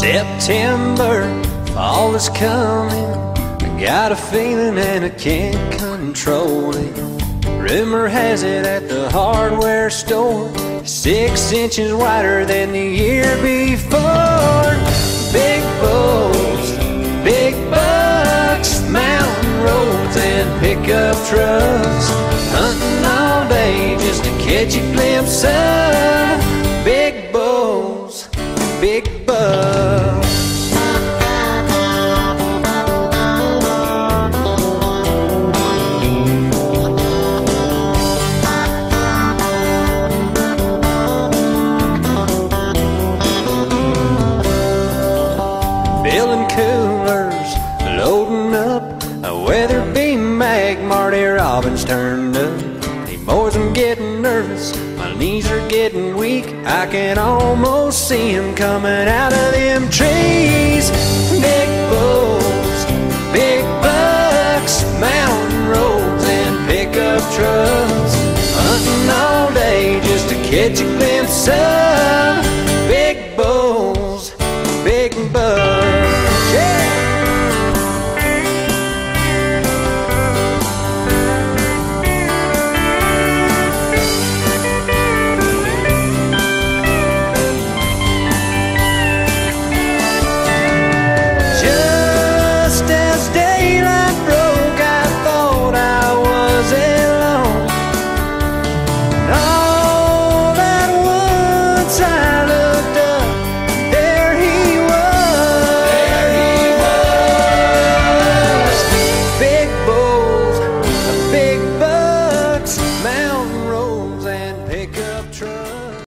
September, fall is coming. I got a feeling and I can't control it. Rumor has it at the hardware store, six inches wider than the year before. Big bulls, big bucks, mountain roads, and pickup trucks. Hunting all day just to catch a glimpse of big bulls, big bucks. Coolers, loading up a weather beam mag. Marty Robbins turned up. Hey, boys, I'm getting nervous. My knees are getting weak. I can almost see him coming out of them trees. Big bulls, big bucks, mountain roads, and pickup trucks. Hunting all day just to catch a glimpse of alone.